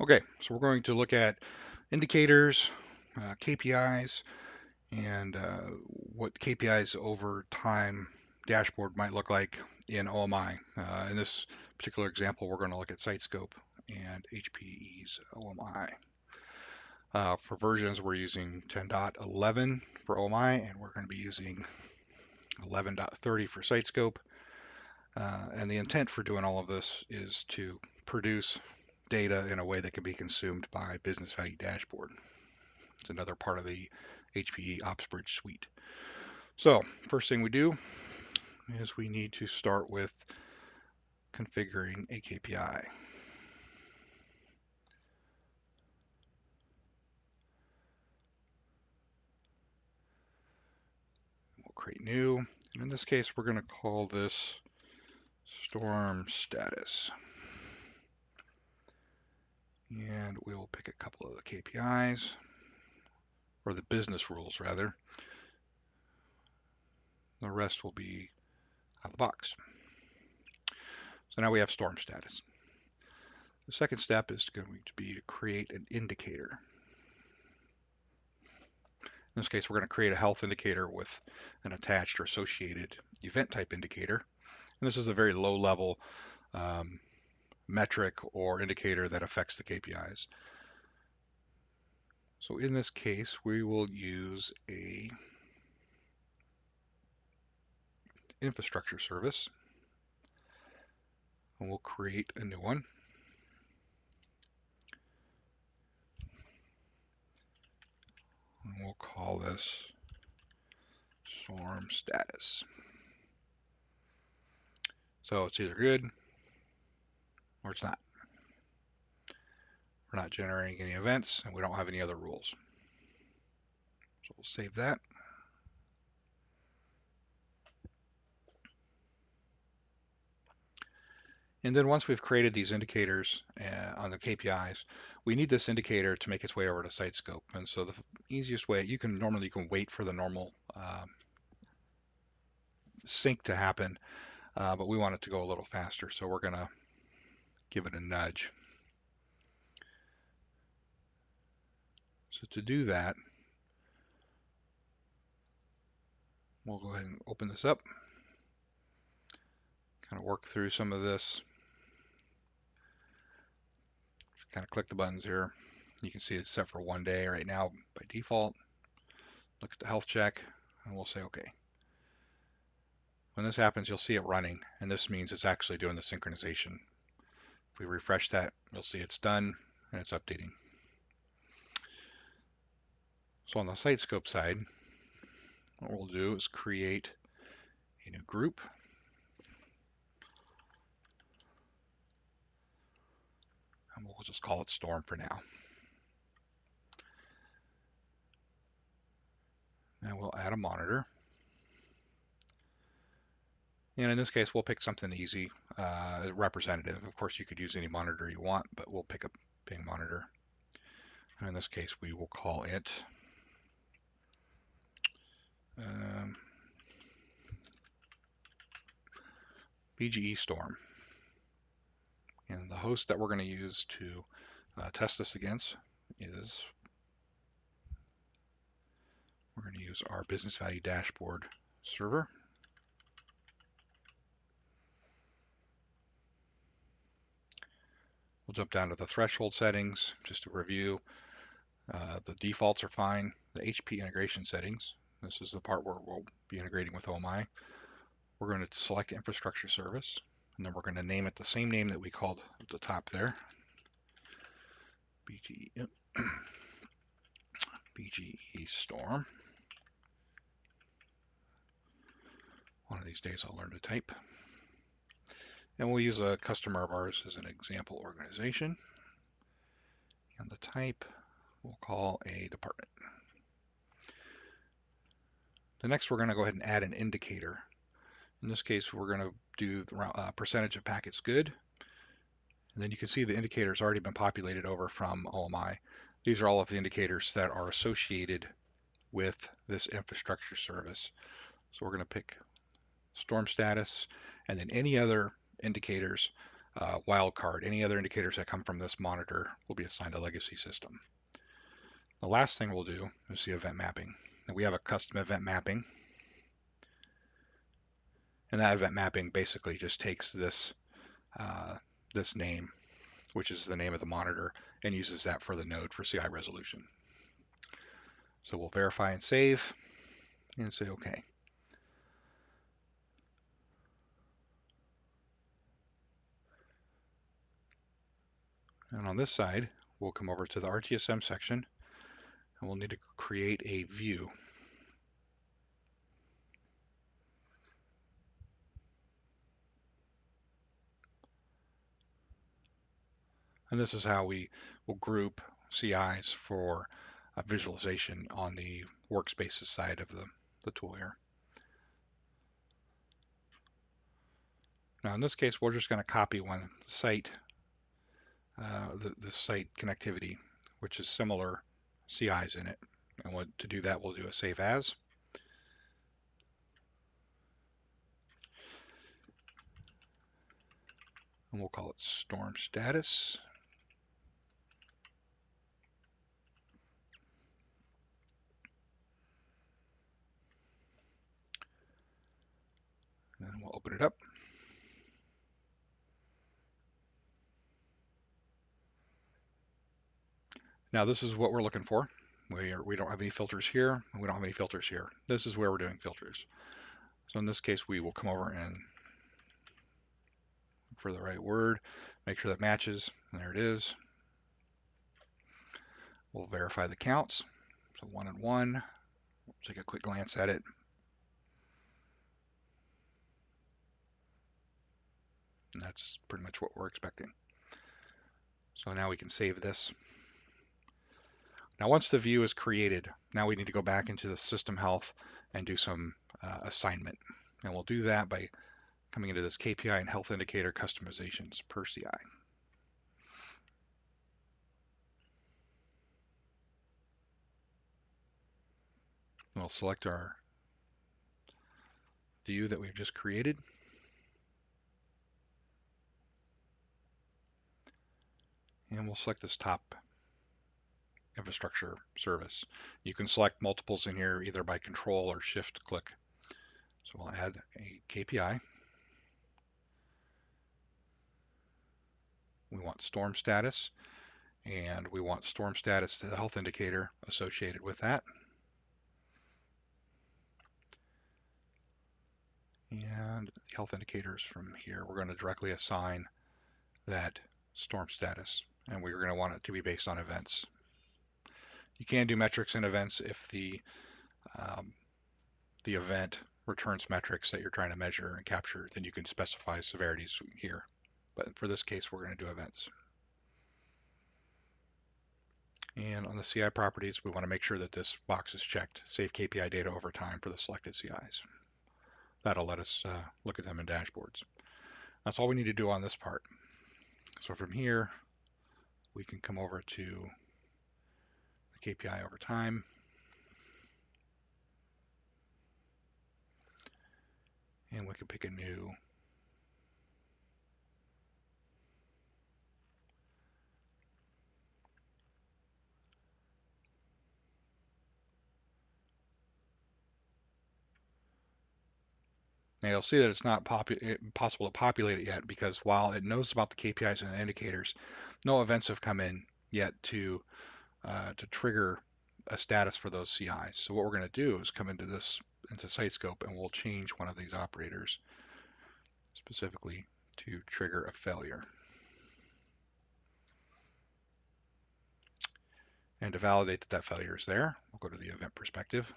Okay, so we're going to look at indicators, uh, KPIs, and uh, what KPIs over time dashboard might look like in OMI. Uh, in this particular example, we're going to look at SiteScope and HPE's OMI. Uh, for versions, we're using 10.11 for OMI, and we're going to be using 11.30 for SiteScope. Uh, and the intent for doing all of this is to produce data in a way that can be consumed by Business Value Dashboard. It's another part of the HPE OpsBridge suite. So first thing we do is we need to start with configuring a KPI. We'll create new. And in this case, we're going to call this storm status. And we will pick a couple of the KPIs, or the business rules rather. The rest will be out of the box. So now we have storm status. The second step is going to be to create an indicator. In this case, we're going to create a health indicator with an attached or associated event type indicator. And this is a very low level um, metric or indicator that affects the KPIs. So in this case, we will use a infrastructure service and we'll create a new one. And we'll call this storm status. So it's either good or it's not. We're not generating any events and we don't have any other rules. So we'll save that. And then once we've created these indicators uh, on the KPIs, we need this indicator to make its way over to SiteScope. And so the easiest way, you can normally you can wait for the normal uh, sync to happen, uh, but we want it to go a little faster. So we're going to give it a nudge. So to do that, we'll go ahead and open this up, kind of work through some of this. Kind of click the buttons here. You can see it's set for one day right now by default. Look at the health check and we'll say okay. When this happens, you'll see it running, and this means it's actually doing the synchronization we refresh that, you'll see it's done and it's updating. So on the SiteScope side, what we'll do is create a new group. And we'll just call it Storm for now. And we'll add a monitor. And in this case, we'll pick something easy, uh, representative. Of course, you could use any monitor you want, but we'll pick a Ping monitor. And in this case, we will call it um, BGE Storm. And the host that we're going to use to uh, test this against is we're going to use our business value dashboard server. We'll jump down to the threshold settings just to review. Uh, the defaults are fine. The HP integration settings, this is the part where we'll be integrating with OMI. We're going to select infrastructure service, and then we're going to name it the same name that we called at the top there. BGE, BGE Storm. One of these days I'll learn to type. And we'll use a customer of ours as an example organization. And the type we'll call a department. The next we're going to go ahead and add an indicator. In this case, we're going to do the uh, percentage of packets good. And then you can see the indicator has already been populated over from OMI. These are all of the indicators that are associated with this infrastructure service. So we're going to pick storm status and then any other indicators uh, wildcard. Any other indicators that come from this monitor will be assigned a legacy system. The last thing we'll do is the event mapping. And we have a custom event mapping. And that event mapping basically just takes this, uh, this name, which is the name of the monitor, and uses that for the node for CI resolution. So we'll verify and save and say OK. And on this side, we'll come over to the RTSM section and we'll need to create a view. And this is how we will group CIs for a visualization on the workspaces side of the, the tool here. Now in this case, we're just going to copy one site, uh, the, the site connectivity, which is similar CIs in it. And what, to do that, we'll do a save as. And we'll call it storm status. And we'll open it up. Now this is what we're looking for. We, are, we don't have any filters here. We don't have any filters here. This is where we're doing filters. So in this case, we will come over and look for the right word, make sure that matches. There it is. We'll verify the counts. So one and one. We'll take a quick glance at it. And that's pretty much what we're expecting. So now we can save this. Now once the view is created, now we need to go back into the system health and do some uh, assignment. And we'll do that by coming into this KPI and health indicator customizations per CI. We'll select our view that we've just created. And we'll select this top infrastructure service. You can select multiples in here either by control or shift click. So we'll add a KPI. We want storm status and we want storm status, to the health indicator associated with that. And the health indicators from here, we're going to directly assign that storm status and we're going to want it to be based on events you can do metrics and events if the um, the event returns metrics that you're trying to measure and capture, then you can specify severities here. But for this case, we're going to do events. And on the CI properties, we want to make sure that this box is checked. Save KPI data over time for the selected CIs. That'll let us uh, look at them in dashboards. That's all we need to do on this part. So from here, we can come over to KPI over time. And we can pick a new Now you'll see that it's not eh, possible to populate it yet because while it knows about the KPIs and the indicators, no events have come in yet to uh, to trigger a status for those CIs. So what we're going to do is come into this into Sitescope and we'll change one of these operators specifically to trigger a failure. And to validate that that failure is there, we'll go to the event perspective.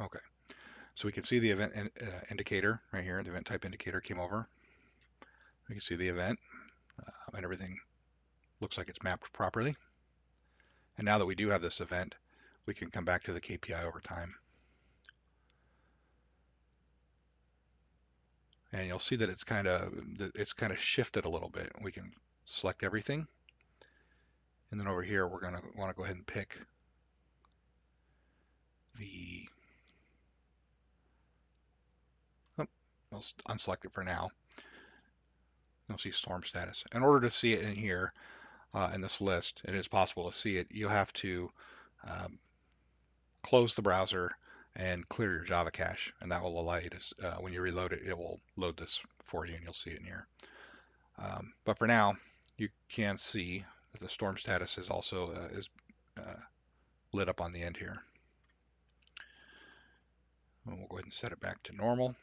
Okay, so we can see the event in, uh, indicator right here. The event type indicator came over. We can see the event uh, and everything looks like it's mapped properly. And now that we do have this event, we can come back to the KPI over time. And you'll see that it's kind of it's kind of shifted a little bit. We can select everything. And then over here, we're going to want to go ahead and pick the, I'll unselect it for now. You'll see storm status. In order to see it in here, uh, in this list, it is possible to see it. You'll have to um, close the browser and clear your Java cache, and that will allow you to, uh, when you reload it, it will load this for you, and you'll see it in here. Um, but for now, you can see that the storm status is also uh, is uh, lit up on the end here. And we'll go ahead and set it back to normal.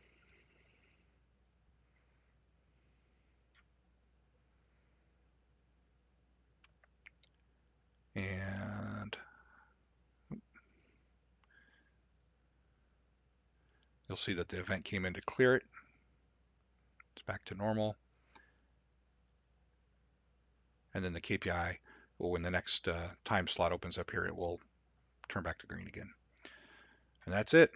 And you'll see that the event came in to clear it. It's back to normal. And then the KPI, well, when the next uh, time slot opens up here, it will turn back to green again. And that's it.